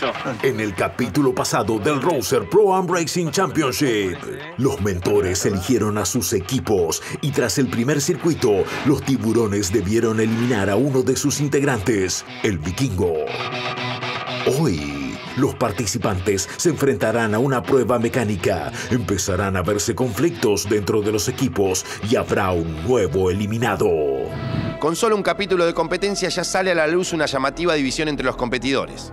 Yo. En el capítulo pasado del Roser Pro Am Racing Championship, los mentores eligieron a sus equipos y tras el primer circuito, los tiburones debieron eliminar a uno de sus integrantes, el vikingo. Hoy, los participantes se enfrentarán a una prueba mecánica, empezarán a verse conflictos dentro de los equipos y habrá un nuevo eliminado. Con solo un capítulo de competencia ya sale a la luz una llamativa división entre los competidores.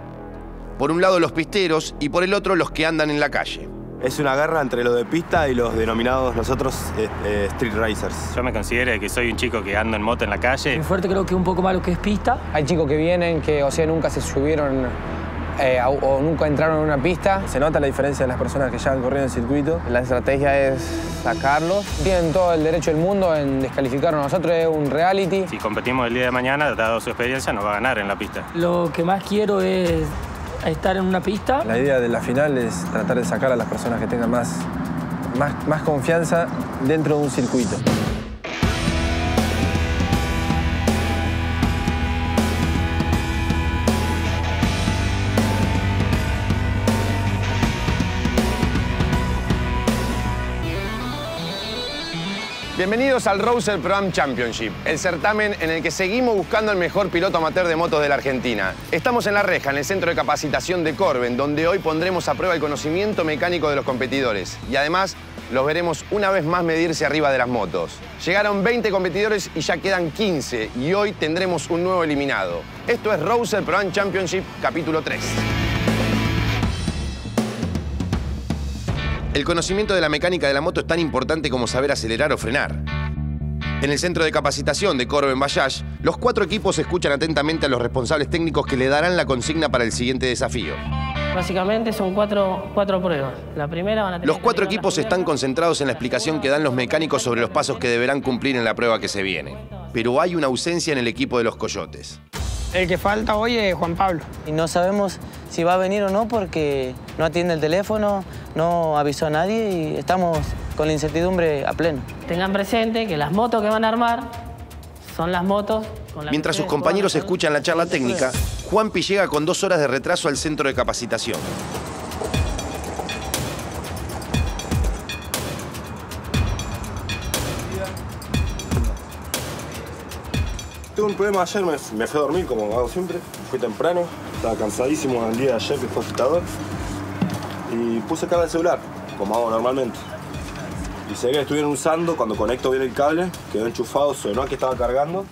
Por un lado los pisteros y por el otro los que andan en la calle. Es una guerra entre los de pista y los denominados nosotros eh, eh, street racers. Yo me considero que soy un chico que ando en moto en la calle. Mi fuerte creo que un poco más lo que es pista. Hay chicos que vienen que, o sea, nunca se subieron eh, o nunca entraron en una pista. Se nota la diferencia de las personas que ya han corrido el circuito. La estrategia es sacarlos. Tienen todo el derecho del mundo en descalificarnos. Nosotros es un reality. Si competimos el día de mañana, dado su experiencia, nos va a ganar en la pista. Lo que más quiero es estar en una pista. La idea de la final es tratar de sacar a las personas que tengan más, más, más confianza dentro de un circuito. Bienvenidos al Rouser Pro Am Championship, el certamen en el que seguimos buscando el mejor piloto amateur de motos de la Argentina. Estamos en La Reja, en el centro de capacitación de Corben, donde hoy pondremos a prueba el conocimiento mecánico de los competidores. Y además, los veremos una vez más medirse arriba de las motos. Llegaron 20 competidores y ya quedan 15, y hoy tendremos un nuevo eliminado. Esto es Rouser Pro Am Championship, capítulo 3. El conocimiento de la mecánica de la moto es tan importante como saber acelerar o frenar. En el centro de capacitación de Corben Bayash, los cuatro equipos escuchan atentamente a los responsables técnicos que le darán la consigna para el siguiente desafío. Básicamente son cuatro, cuatro pruebas. La primera van a tener Los cuatro equipos están concentrados en la explicación que dan los mecánicos sobre los pasos que deberán cumplir en la prueba que se viene. Pero hay una ausencia en el equipo de los coyotes. El que falta hoy es Juan Pablo. Y no sabemos si va a venir o no porque no atiende el teléfono, no avisó a nadie y estamos con la incertidumbre a pleno. Tengan presente que las motos que van a armar son las motos con las Mientras que sus compañeros escuchan la charla técnica, Juanpi llega con dos horas de retraso al centro de capacitación. Tuve un problema ayer, me, fui a dormir como hago siempre. Fui temprano, estaba cansadísimo el día de ayer que fue agitador. Y puse carga el celular, como hago normalmente. Y ve que estuvieron usando, cuando conecto bien el cable, quedó enchufado, sonó que estaba cargando.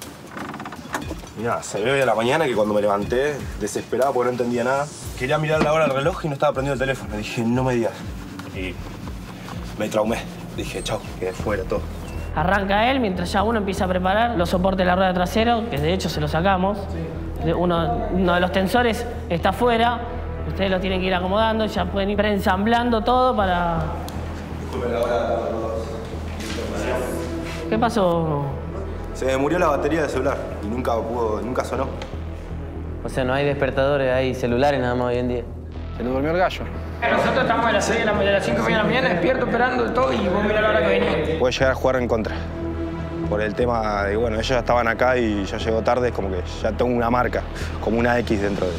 Y nada, se ve hoy a la mañana que cuando me levanté, desesperado porque no entendía nada, quería mirar la hora del reloj y no estaba prendido el teléfono. Dije, no me digas. Y me traumé. Dije, chau, quedé fuera todo. Arranca él mientras ya uno empieza a preparar los soportes de la rueda trasero, que de hecho se los sacamos. Uno, uno de los tensores está afuera, ustedes lo tienen que ir acomodando, ya pueden ir preensamblando todo para... ¿Qué pasó? Se me murió la batería del celular y nunca pudo, nunca sonó. O sea, no hay despertadores, hay celulares nada más hoy en día. Se nos durmió el gallo. Nosotros estamos a las 6 de la mañana, a las 5 de la mañana, despierto esperando todo y vos mirá la hora que venía. Puede llegar a jugar en contra. Por el tema de, bueno, ellos ya estaban acá y yo llego tarde, es como que ya tengo una marca, como una X dentro de-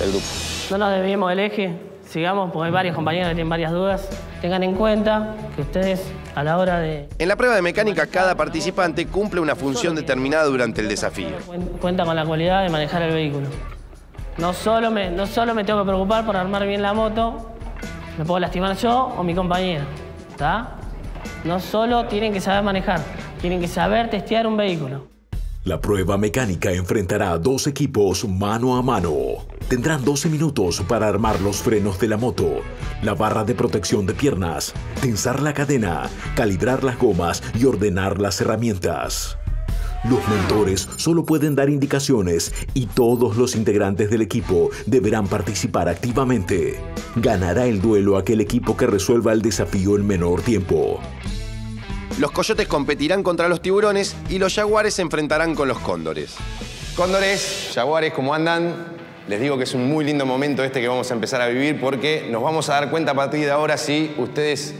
del grupo. No nos desviemos del eje, sigamos, porque hay varios compañeros que tienen varias dudas. Tengan en cuenta que ustedes a la hora de... En la prueba de mecánica, cada participante cumple una función determinada durante el desafío. cuen- Cuenta con la cualidad de manejar el vehículo. No solo, me, no solo me tengo que preocupar por armar bien la moto, me puedo lastimar yo o mi compañero. No solo tienen que saber manejar, tienen que saber testear un vehículo. La prueba mecánica enfrentará a dos equipos mano a mano. Tendrán 12 minutos para armar los frenos de la moto, la barra de protección de piernas, tensar la cadena, calibrar las gomas y ordenar las herramientas. Los mentores solo pueden dar indicaciones y todos los integrantes del equipo deberán participar activamente. Ganará el duelo aquel equipo que resuelva el desafío en menor tiempo. Los coyotes competirán contra los tiburones y los jaguares se enfrentarán con los cóndores. Cóndores, jaguares, ¿cómo andan? Les digo que es un muy lindo momento este que vamos a empezar a vivir porque nos vamos a dar cuenta a partir de ahora si ustedes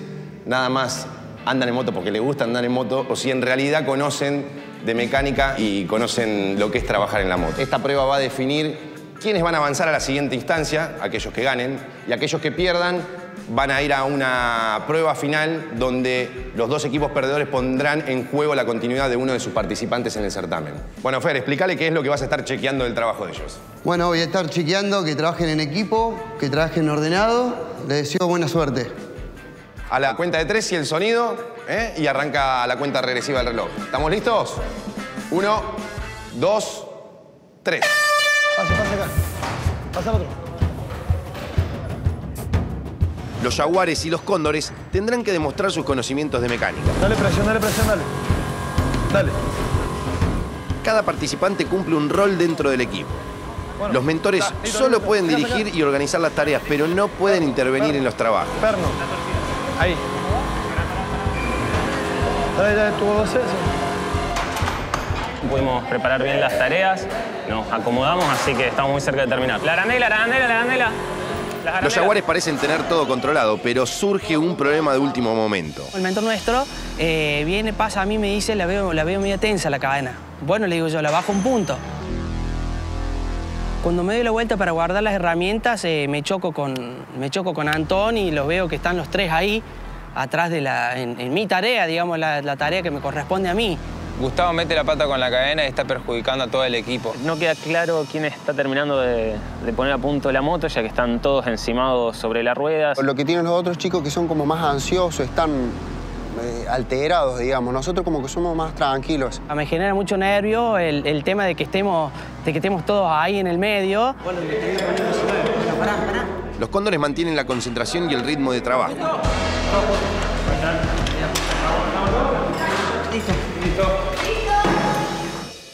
nada más andan en moto porque les gusta andar en moto o si en realidad conocen de mecánica y conocen lo que es trabajar en la moto. Esta prueba va a definir quiénes van a avanzar a la siguiente instancia, aquellos que ganen, y aquellos que pierdan van a ir a una prueba final donde los dos equipos perdedores pondrán en juego la continuidad de uno de sus participantes en el certamen. Bueno, Fer, explícale qué es lo que vas a estar chequeando del trabajo de ellos. Bueno, voy a estar chequeando que trabajen en equipo, que trabajen ordenado. Les deseo buena suerte. A la cuenta de tres y el sonido, ¿eh? y arranca la cuenta regresiva del reloj. ¿Estamos listos? Uno, dos, tres. Pase, pase acá. Pasa otro. Los jaguares y los cóndores tendrán que demostrar sus conocimientos de mecánica. Dale presión, dale presión, dale. Dale. Cada participante cumple un rol dentro del equipo. Los mentores solo pueden dirigir y organizar las tareas, pero no pueden intervenir en los trabajos. Perno. Ahí. Dale, dale, tu 12. Pudimos preparar bien las tareas, nos acomodamos, así que estamos muy cerca de terminar. La arandela, la arandela, la arandela. Los jaguares parecen tener todo controlado, pero surge un problema de último momento. El mentor nuestro eh, viene, pasa a mí, me dice, la veo, la veo medio tensa la cadena. Bueno, le digo yo, la bajo un punto. Cuando me doy la vuelta para guardar las herramientas, eh, me, choco con, me choco con Antón y los veo que están los tres ahí, atrás de la, en, mi tarea, digamos, la tarea que me corresponde a mí. Gustavo mete la pata con la cadena y está perjudicando a todo el equipo. No queda claro quién está terminando de, poner a punto la moto, ya que están todos encimados sobre las ruedas. Lo que tienen los otros chicos que son como más ansiosos, están eh, alterados, digamos. Nosotros como que somos más tranquilos. Me genera mucho nervio el, tema de que, estemos, de que estemos todos ahí en el medio. Los cóndores mantienen la concentración y el ritmo de trabajo.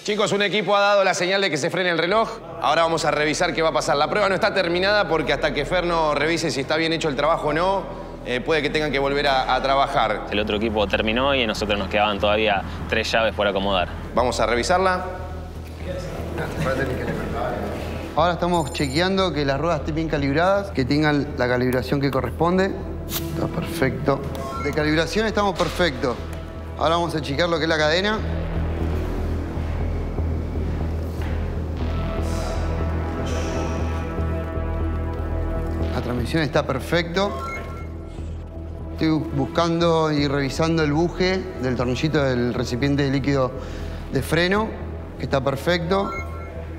Chicos, un equipo ha dado la señal de que se frene el reloj. Ahora vamos a revisar qué va a pasar. La prueba no está terminada porque hasta que Fer no revise si está bien hecho el trabajo o no, eh, puede que tengan que volver a, trabajar. El otro equipo terminó y a nosotros nos quedaban todavía tres llaves por acomodar. Vamos a revisarla. Ahora estamos chequeando que las ruedas estén bien calibradas, que tengan la calibración que corresponde. Está perfecto. De calibración estamos perfectos. Ahora vamos a chequear lo que es la cadena. La transmisión está perfecto. Estoy buscando y revisando el buje del tornillito del recipiente de líquido de freno, que está perfecto.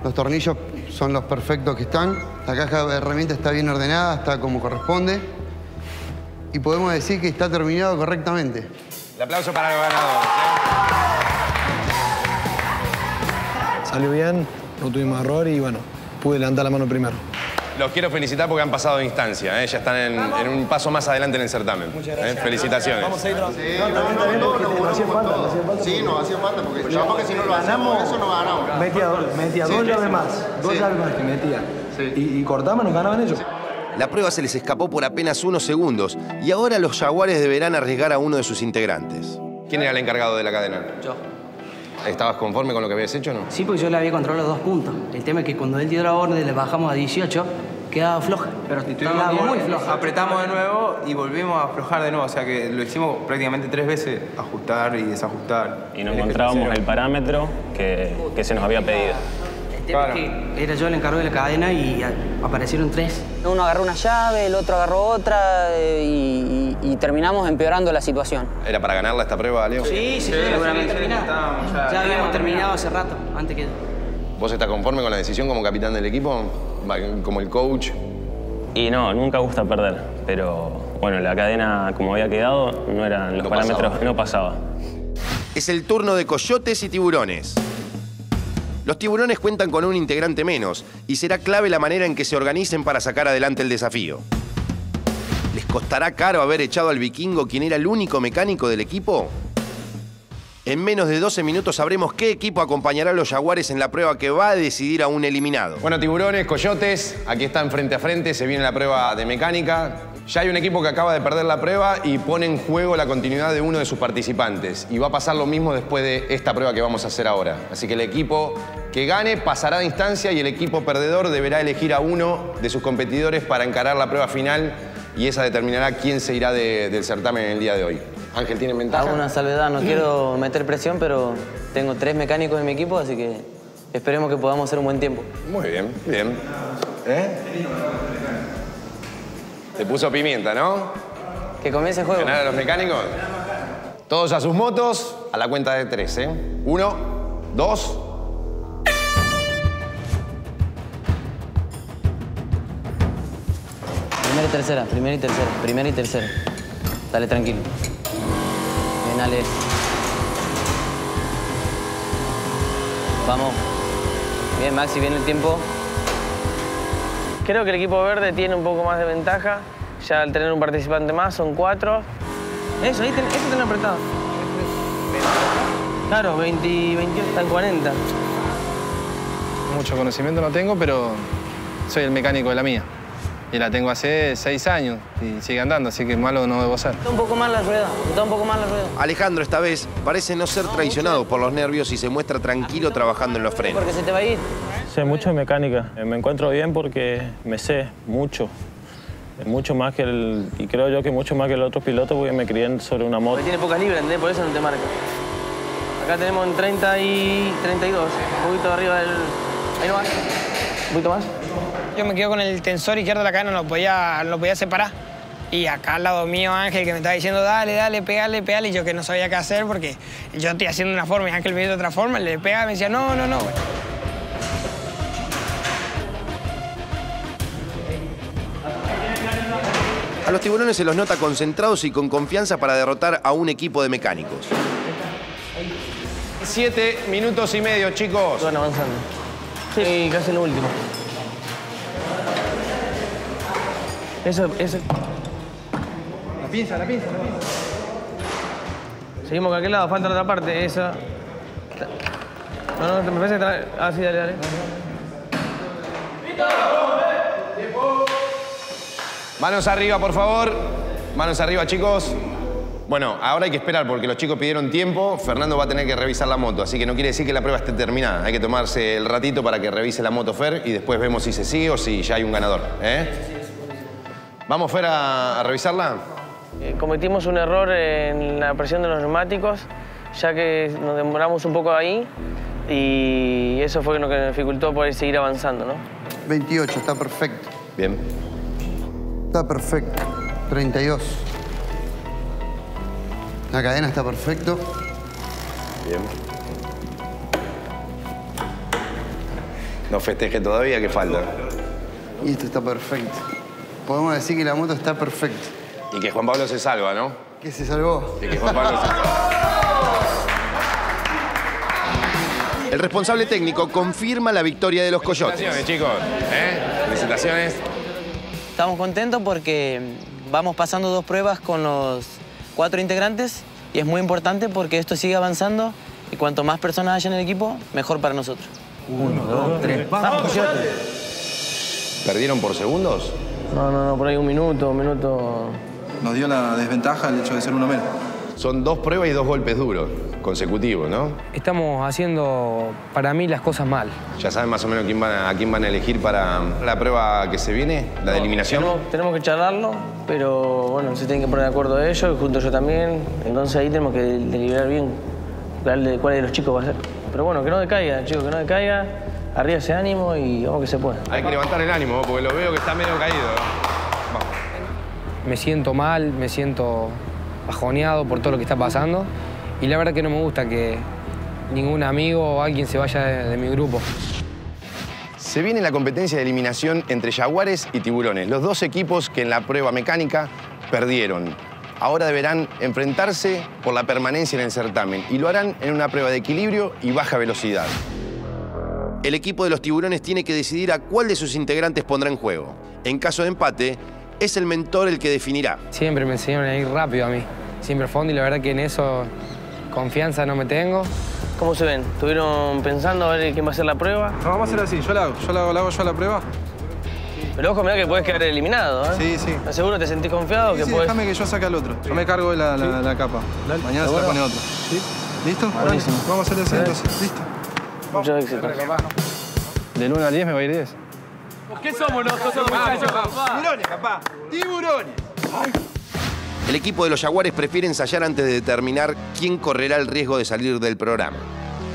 Los tornillos son los perfectos que están. La caja de herramientas está bien ordenada, está como corresponde. Y podemos decir que está terminado correctamente. El aplauso para los ganadores. ¿eh? Salió bien, no tuvimos error y bueno, pude levantar la mano primero. Los quiero felicitar porque han pasado de instancia, ¿eh? ya están en, un paso más adelante en el certamen. Muchas gracias. ¿eh? Felicitaciones. Vamos a ir trabajando. Sí, también, también, no hacía falta, no hacía falta. Sí, nos hacía falta porque pues que si no lo hacemos, eso no ganamos. Metía, metía dos llaves más, dos llaves más que metía. Y, y cortamos, nos ganaban ellos. La prueba se les escapó por apenas unos segundos y ahora los jaguares deberán arriesgar a uno de sus integrantes. ¿Quién era el encargado de la cadena? Yo. ¿Estabas conforme con lo que habías hecho o no? Sí, porque yo le había controlado los dos puntos. El tema es que cuando él dio la orden le bajamos a 18, quedaba floja. Pero estaba muy floja. Apretamos de nuevo y volvimos a aflojar de nuevo. O sea que lo hicimos prácticamente tres veces, ajustar y desajustar. Y no encontrábamos el parámetro que, que se nos había pedido era yo el encargo de la cadena y aparecieron tres. Uno agarró una llave, el otro agarró otra eh, y, terminamos empeorando la situación. ¿Era para ganarla esta prueba, Leo? Sí, sí, seguramente. Ya, ya habíamos terminado hace rato, antes que... ¿Vos estás conforme con la decisión como capitán del equipo? ¿Como el coach? Y no, nunca gusta perder, pero bueno, la cadena como había quedado, no eran los parámetros, no pasaba. Es el turno de coyotes y tiburones. Los tiburones cuentan con un integrante menos y será clave la manera en que se organicen para sacar adelante el desafío. ¿Les costará caro haber echado al vikingo quien era el único mecánico del equipo? En menos de 12 minutos sabremos qué equipo acompañará a los jaguares en la prueba que va a decidir a un eliminado. Bueno, tiburones, coyotes, aquí están frente a frente, se viene la prueba de mecánica. Ya hay un equipo que acaba de perder la prueba y pone en juego la continuidad de uno de sus participantes. Y va a pasar lo mismo después de esta prueba que vamos a hacer ahora. Así que el equipo que gane pasará de instancia y el equipo perdedor deberá elegir a uno de sus competidores para encarar la prueba final y esa determinará quién se irá del certamen en el día de hoy. Ángel, ¿tiene ventaja? Hago una salvedad, no quiero meter presión, pero tengo tres mecánicos en mi equipo, así que esperemos que podamos hacer un buen tiempo. Muy bien, bien. ¿Eh? Te puso pimienta, ¿no? Que comience el juego. ¿Ganar a los mecánicos? Todos a sus motos, a la cuenta de tres, ¿eh? Uno, dos. Primera y tercera, primera y tercera, primera y tercera. Dale, tranquilo. Bien, Ale. Vamos. Bien, Maxi, viene el tiempo. Creo que el equipo verde tiene un poco más de ventaja. Ya al tener un participante más, son cuatro. Eso, ahí ten, eso tenés apretado. Claro, 20, 28, están 40. Mucho conocimiento no tengo, pero soy el mecánico de la mía. Y la tengo hace seis años y sigue andando, así que malo no debo ser. Está un poco mal la rueda, está un poco mal la rueda. Alejandro esta vez parece no ser traicionado por los nervios y se muestra tranquilo trabajando en los frenos. Porque se te va a ir. Sé mucho de mecánica. Eh, Me encuentro bien porque me sé mucho. Mucho más que el... Y creo yo que mucho más que el otro piloto porque me crié sobre una moto. Porque tiene pocas libras, ¿entendés? Por eso no te marca. Acá tenemos en 30 y 32. Un poquito arriba del... Ahí nomás. Un poquito más. Yo me quedo con el tensor izquierdo de la cadena, no lo podía, no lo podía separar. Y acá al lado mío Ángel que me estaba diciendo, dale, dale, pegale, pegale. Y yo que no sabía qué hacer porque yo estoy haciendo una forma y Ángel me dice de otra forma. Le pegaba y me decía, no, no, no. A los tiburones se los nota concentrados y con confianza para derrotar a un equipo de mecánicos. Siete minutos y medio, chicos. Van avanzando. Sí, casi en lo último. Eso, eso. La pinza, la pinza, la pinza. Seguimos con aquel lado, falta la otra parte, esa. No, no, me parece que está... Ah, sí, dale, dale. Manos arriba, por favor. Manos arriba, chicos. Bueno, ahora hay que esperar porque los chicos pidieron tiempo. Fernando va a tener que revisar la moto, así que no quiere decir que la prueba esté terminada. Hay que tomarse el ratito para que revise la moto Fer y después vemos si se sigue o si ya hay un ganador. ¿eh? ¿Vamos, Fer, a, a revisarla? Eh, cometimos un error en la presión de los neumáticos, ya que nos demoramos un poco ahí y eso fue lo que nos dificultó poder seguir avanzando, ¿no? 28, está perfecto. Bien. Está perfecto. 32. La cadena está perfecto. Bien. No festeje todavía, que falta. Y esto está perfecto. Podemos decir que la moto está perfecta. Y que Juan Pablo se salva, ¿no? Que se salvó. Y que Juan Pablo se salva. El responsable técnico confirma la victoria de los Coyotes. Felicitaciones, chicos. ¿eh? Felicitaciones. Estamos contentos porque vamos pasando dos pruebas con los cuatro integrantes y es muy importante porque esto sigue avanzando y cuanto más personas haya en el equipo, mejor para nosotros. Uno, dos, tres. ¡Vamos, ¿Perdieron por segundos? No, no, no, por ahí un minuto, un minuto. Nos dio la desventaja el hecho de ser uno menos. Son dos pruebas y dos golpes duros, consecutivos, ¿no? Estamos haciendo, para mí, las cosas mal. ¿Ya saben más o menos quién van a, a quién van a elegir para la prueba que se viene? ¿La de eliminación? Tenemos, tenemos que charlarlo, pero bueno, se tienen que poner de acuerdo de ellos, y junto yo también. Entonces ahí tenemos que deliberar bien cuál de, cuál de los chicos va a ser. Pero bueno, que no decaiga, chicos, que no decaiga. Arriba ese ánimo y vamos que se puede. Hay que levantar el ánimo, porque lo veo que está medio caído. Me siento mal, me siento bajoneado por todo lo que está pasando. Y la verdad que no me gusta que ningún amigo o alguien se vaya de, de mi grupo. Se viene la competencia de eliminación entre Jaguares y Tiburones, los dos equipos que en la prueba mecánica perdieron. Ahora deberán enfrentarse por la permanencia en el certamen y lo harán en una prueba de equilibrio y baja velocidad. El equipo de los tiburones tiene que decidir a cuál de sus integrantes pondrá en juego. En caso de empate, es el mentor el que definirá. Siempre me enseñaron a ir rápido a mí, siempre a fondo y la verdad que en eso confianza no me tengo. ¿Cómo se ven? ¿Estuvieron pensando a ver quién va a hacer la prueba? No, vamos a hacer así, yo la hago, yo la hago, la hago yo la prueba. Pero ojo, mirá que puedes quedar eliminado, ¿eh? Sí, sí. ¿Seguro te sentís confiado? Sí, que sí, podés... déjame que yo saque al otro. Yo me cargo de la, la- la capa. Mañana se la pone otro. ¿Sí? ¿Listo? Buenísimo. Vamos a hacer así entonces. ¿Listo? Mucho éxito. Del 1 al 10 me va a ir 10. ¿Qué somos nosotros, Tiburones, papá. Tiburones. El equipo de los Jaguares prefiere ensayar antes de determinar quién correrá el riesgo de salir del programa.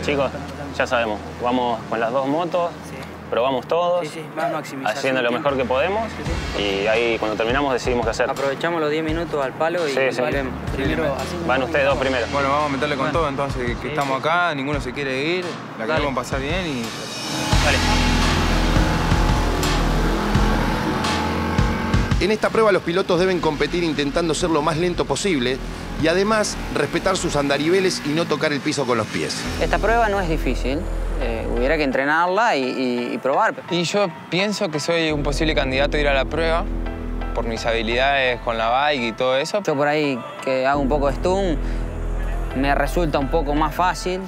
Chicos, ya sabemos, vamos con las dos motos, probamos todos, Sí, sí, más haciendo lo mejor que podemos y ahí cuando terminamos decidimos qué hacer. Aprovechamos los 10 minutos al palo y Sí, sí. volvemos. Primero, Van ustedes dos primero. Bueno, vamos a meterle con todo entonces, que estamos acá, ninguno se quiere ir, la queremos pasar bien y... En esta prueba los pilotos deben competir intentando ser lo más lento posible y además respetar sus andariveles y no tocar el piso con los pies. Esta prueba no es difícil. Eh, hubiera que entrenarla y, y- y probar. Y yo pienso que soy un posible candidato a ir a la prueba por mis habilidades con la bike y todo eso. Yo por ahí que hago un poco de stun, me resulta un poco más fácil.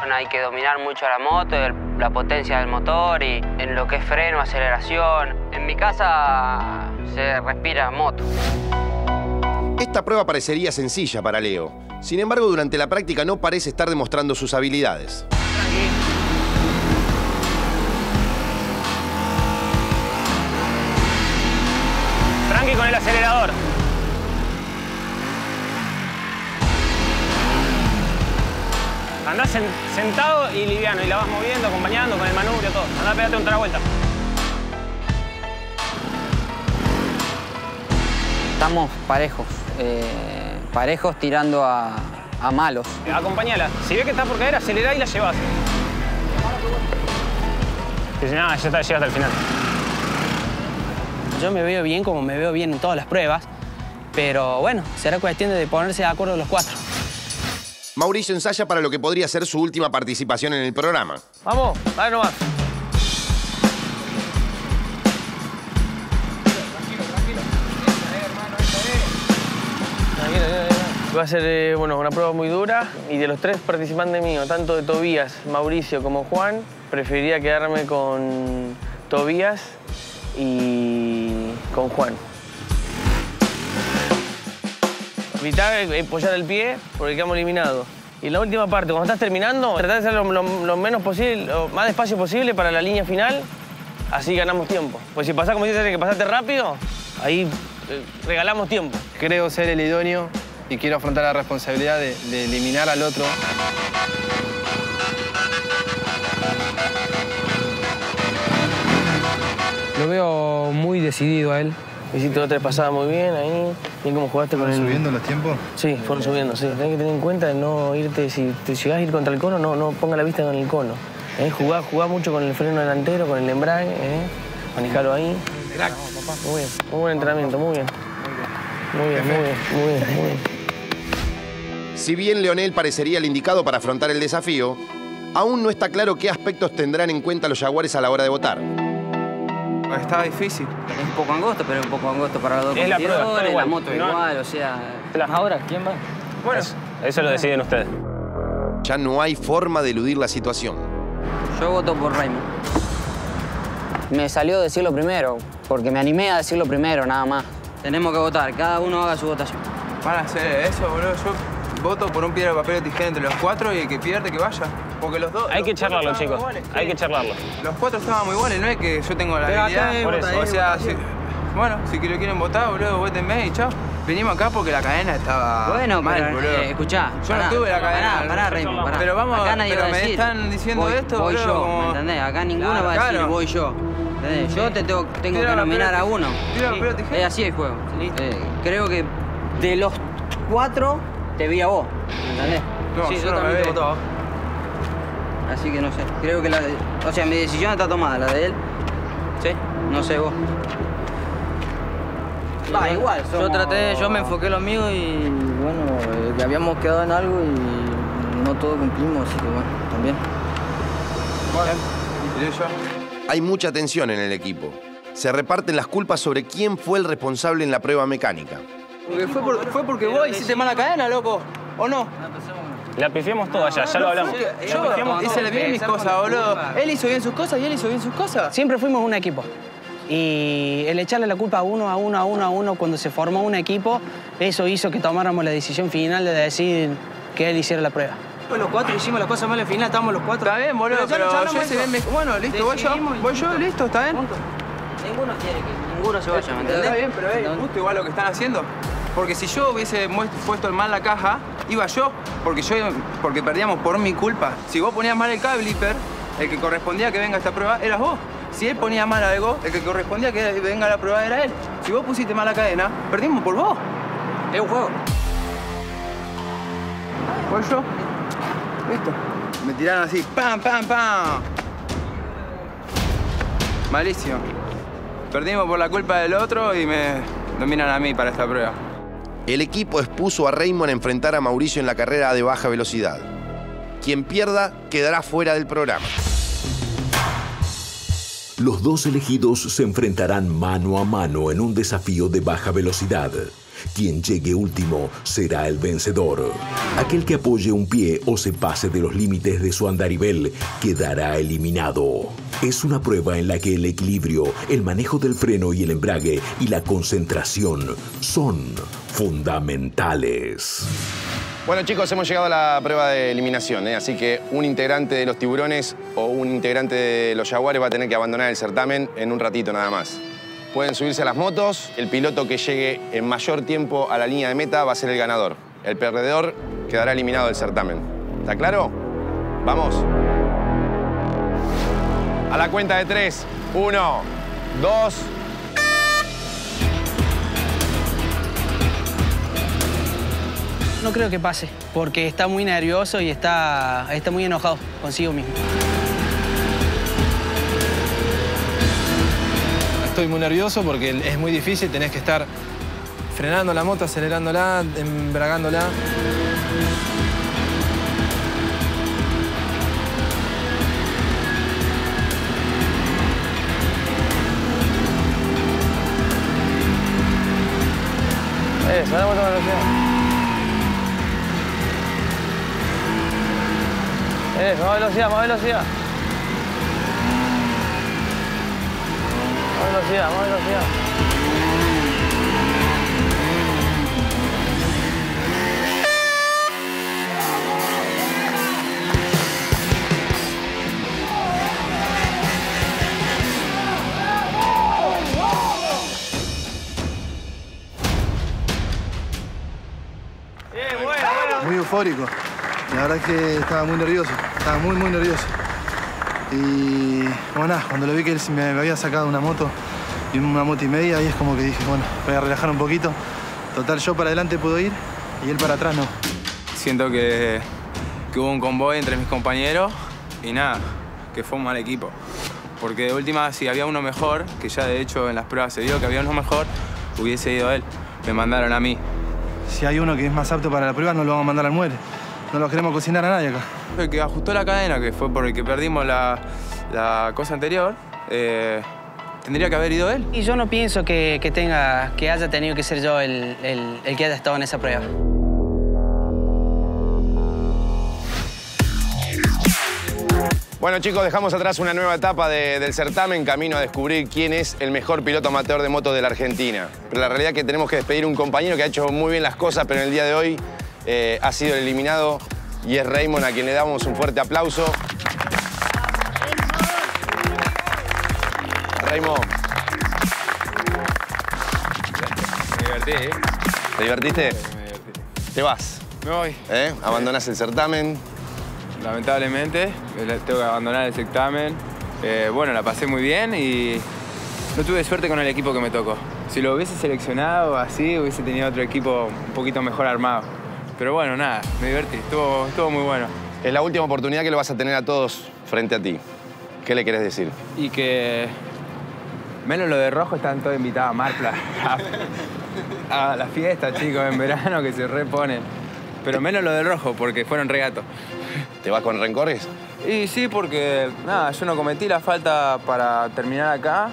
Bueno, hay que dominar mucho la moto, el- la potencia del motor y en lo que es freno, aceleración. En mi casa se respira moto. Esta prueba parecería sencilla para Leo. Sin embargo, durante la práctica no parece estar demostrando sus habilidades. Acelerador. Andás sen- sentado y liviano y la vas moviendo, acompañando con el manubrio, todo. Andá, pégate otra vuelta. Estamos parejos, eh, parejos tirando a, a malos. Acompañala. Si ve que está por caer, acelerá y la llevas. Dice, no, ya está, llega hasta el final. Yo me veo bien como me veo bien en todas las pruebas, pero bueno, será cuestión de ponerse de acuerdo los cuatro. Mauricio ensaya para lo que podría ser su última participación en el programa. Vamos, dale nomás. Tranquilo, tranquilo, tranquilo. Va a ser eh, bueno, una prueba muy dura y de los tres participantes míos, tanto de Tobías, Mauricio como Juan, preferiría quedarme con Tobías y con Juan. Evitar eh, apoyar el pie porque quedamos eliminados. Y en la última parte, cuando estás terminando, tratar de hacer lo, lo- lo menos posible, lo más despacio posible para la línea final, así ganamos tiempo. Pues si pasás como dices que pasaste rápido, ahí eh, regalamos tiempo. Creo ser el idóneo y quiero afrontar la responsabilidad de, de eliminar al otro. Lo veo muy decidido a él. Hiciste otra pasada muy bien ahí. Bien cómo jugaste con el... ¿Subiendo los tiempos? Sí, fueron subiendo, sí. Tenés que tener en cuenta de no irte, si te llegás a ir contra el cono, no, no ponga la vista con el cono. ¿Eh? Jugá, jugá mucho con el freno delantero, con el embrague, ¿eh? manejalo ahí. Muy bien, muy buen entrenamiento, muy bien. Muy bien, muy bien, muy bien, muy bien. Si bien Leonel parecería el indicado para afrontar el desafío, aún no está claro qué aspectos tendrán en cuenta los jaguares a la hora de votar. Está difícil. Es un poco angosto, pero un poco angosto para los dos Es la prueba, competidores, está igual. la moto No. igual, o sea... Ahora, ¿quién va? Bueno, eso lo deciden ustedes. Ya no hay forma de eludir la situación. Yo voto por Raymond. Me salió decirlo primero, porque me animé a decirlo primero, nada más. Tenemos que votar, cada uno haga su votación. Van a hacer eso, boludo. Yo voto por un piedra, papel o tijera entre los cuatro y el que pierde que vaya. Porque los dos. Hay los que charlarlo, chicos. iguales. Hay que charlarlo. Los cuatro estaban muy iguales, no es que yo tengo la Pero acá habilidad. hay Por eso. O sea, si- bueno, si lo quieren votar, boludo, votenme y chao. Venimos acá porque la cadena estaba Bueno, mal, pero, boludo. eh, escuchá, Yo pará, no tuve la cadena. pará, pará, Raymond, pará. Pero vamos, Acá nadie pero va a me decir, están diciendo voy- esto, voy boludo, yo, como- ¿me entendés? Acá ninguno Claro, va a decir claro. voy yo. ¿entendés? Yo te tengo, tengo que nominar a uno. tira la pelota, tijera. Es así el juego. Eh, creo que de los cuatro te vi a vos, ¿entendés? No, sí, yo yo no me también te. Así que no sé, creo que la de- O sea, mi decisión está tomada, la de él. ¿Sí? No sé vos. Va, igual. Yo traté, yo me enfoqué en lo mío y bueno, eh, que habíamos quedado en algo y no todo cumplimos, así que bueno, también. Hay mucha tensión en el equipo. Se reparten las culpas sobre quién fue el responsable en la prueba mecánica. Porque fue, por- fue porque vos hiciste mala cadena, loco, ¿o no? La pifiamos toda ya, ya lo hablamos. Yo hice bien mis cosas, boludo. Él hizo bien sus cosas y él hizo bien sus cosas. Siempre fuimos un equipo. Y el echarle la culpa a uno, a uno, a uno, a uno, cuando se formó un equipo, eso hizo que tomáramos la decisión final de decir que él hiciera la prueba. Los cuatro hicimos las cosas mal al final, estábamos los cuatro. Está bien, boludo, ya pero yo bien bueno, listo, voy yo, voy yo, listo, está bien. Ninguno quiere que ninguno se vaya, ¿me entendés? Está bien, pero es justo igual lo que están haciendo. Porque si yo hubiese puesto mal la caja, iba yo, porque yo porque perdíamos por mi culpa. Si vos ponías mal el caliper, el que correspondía que venga esta prueba eras vos. Si él ponía mal algo, el que correspondía que venga la prueba era él. Si vos pusiste mal la cadena, perdimos por vos. Es un juego. Pues yo, listo. Me tiraron así, pam, pam, pam. Malísimo. Perdimos por la culpa del otro y me dominan a mí para esta prueba. El equipo expuso a Raymond a enfrentar a Mauricio en la carrera de baja velocidad. Quien pierda quedará fuera del programa. Los dos elegidos se enfrentarán mano a mano en un desafío de baja velocidad. Quien llegue último será el vencedor. Aquel que apoye un pie o se pase de los límites de su andarivel quedará eliminado. Es una prueba en la que el equilibrio, el manejo del freno y el embrague y la concentración son fundamentales. Bueno chicos, hemos llegado a la prueba de eliminación, ¿eh? así que un integrante de los tiburones o un integrante de los jaguares va a tener que abandonar el certamen en un ratito nada más. Pueden subirse a las motos, el piloto que llegue en mayor tiempo a la línea de meta va a ser el ganador. El perdedor quedará eliminado del certamen. ¿Está claro? Vamos. A la cuenta de tres. Uno, dos. No creo que pase, porque está muy nervioso y está, está muy enojado consigo mismo. Estoy muy nervioso porque es muy difícil, tenés que estar frenando la moto, acelerándola, embragándola. Eso, la velocidad. Eso, más velocidad, más velocidad. Más velocidad, más velocidad. Muy eufórico. La verdad es que estaba muy nervioso. Estaba muy, muy nervioso. Y bueno, nada, cuando lo vi que él me había sacado una moto y una moto y media, ahí es como que dije, bueno, voy a relajar un poquito. Total, yo para adelante puedo ir y él para atrás no. Siento que, que hubo un convoy entre mis compañeros y nada, que fue un mal equipo. Porque de última, si había uno mejor, que ya de hecho en las pruebas se vio que había uno mejor, hubiese ido él. Me mandaron a mí. Si hay uno que es más apto para la prueba, no lo vamos a mandar al muere. No lo queremos cocinar a nadie acá. El que ajustó la cadena, que fue por el que perdimos la, la cosa anterior, eh, tendría que haber ido él. Y yo no pienso que, que tenga, que haya tenido que ser yo el, el- el que haya estado en esa prueba. Bueno chicos, dejamos atrás una nueva etapa de- del certamen, camino a descubrir quién es el mejor piloto amateur de moto de la Argentina. Pero la realidad es que tenemos que despedir un compañero que ha hecho muy bien las cosas, pero en el día de hoy eh, ha sido el eliminado y es Raymond, a quien le damos un fuerte aplauso. Raymond, Me divertí, ¿eh? ¿te divertiste? Te vas. Me voy. ¿Eh? Abandonás el certamen. Lamentablemente, eh, tengo que abandonar el certamen. Eh, bueno, la pasé muy bien y no tuve suerte con el equipo que me tocó. Si lo hubiese seleccionado así, hubiese tenido otro equipo un poquito mejor armado. Pero bueno, nada, me divertí, estuvo, estuvo muy bueno. Es la última oportunidad que lo vas a tener a todos frente a ti. ¿Qué le querés decir? Y que menos lo de rojo están todos invitados a Marpla. A, a la fiesta, chicos, en verano que se reponen. Pero menos lo del rojo, porque fueron regatos. ¿Te vas con rencores? Y sí, porque nada, yo no cometí la falta para terminar acá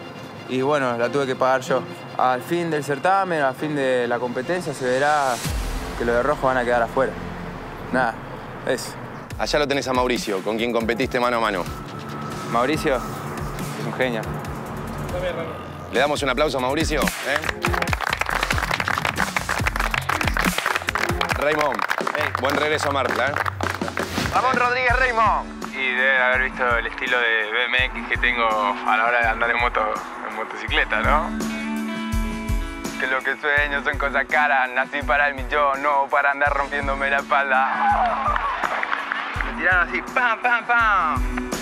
y bueno, la tuve que pagar yo. Al fin del certamen, al fin de la competencia, se verá que los de rojo van a quedar afuera. Nada, eso. Allá lo tenés a Mauricio, con quien competiste mano a mano. Mauricio es un genio. ¿Le damos un aplauso a Mauricio? ¿eh? Raymond, buen regreso a Marpla. ¿eh? Ramón Rodríguez Raymond. Y deben haber visto el estilo de BMX que tengo a la hora de andar en moto, en motocicleta, ¿no? Que lo que sueño son cosas caras. Nací para el millón, no para andar rompiéndome la espalda. Me tiraron así, pam, pam, pam.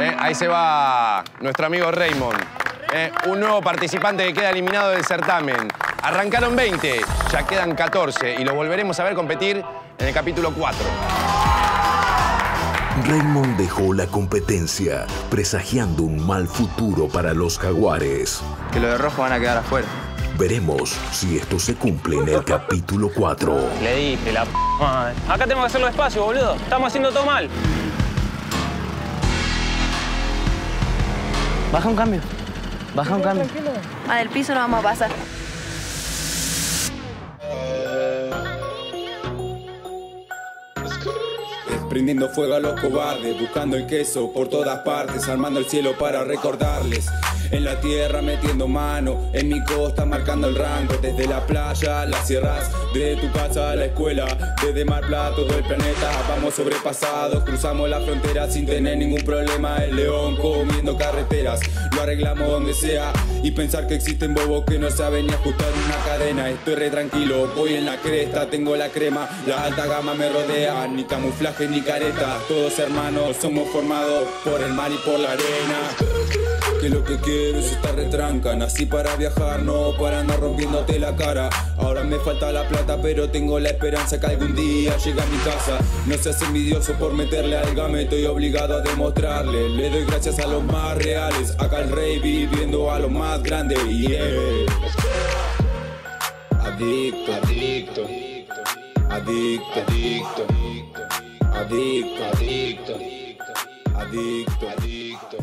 Eh, ahí se va nuestro amigo Raymond. Eh, un nuevo participante que queda eliminado del certamen. Arrancaron 20, ya quedan 14 y los volveremos a ver competir en el capítulo 4. Raymond dejó la competencia, presagiando un mal futuro para los jaguares. Que los de rojo van a quedar afuera. Veremos si esto se cumple en el capítulo 4. Le dije, la p madre. Acá tenemos que hacerlo despacio, boludo. Estamos haciendo todo mal. Baja un cambio. Baja un cambio. Ah, del piso no vamos a pasar. Prendiendo fuego a los cobardes, buscando el queso por todas partes, armando el cielo para recordarles. En la tierra metiendo mano, en mi costa marcando el rango, desde la playa, las sierras, desde tu casa a la escuela, desde Mar Plata, todo el planeta, vamos sobrepasados, cruzamos la frontera sin tener ningún problema, el león comiendo carreteras, lo arreglamos donde sea, y pensar que existen bobos que no saben ni ajustar una cadena, estoy re tranquilo, voy en la cresta, tengo la crema, la alta gama me rodea, ni camuflaje ni careta, todos hermanos, somos formados por el mar y por la arena. Que lo que quiero es estar retranca Nací para viajar, no para andar rompiéndote la cara. Ahora me falta la plata, pero tengo la esperanza que algún día llegue a mi casa. No seas envidioso por meterle al game, estoy obligado a demostrarle. Le doy gracias a los más reales. Acá el rey viviendo a lo más grande yeah. Adicto, adicto. Adicto, adicto. Adicto, adicto. Adicto, adicto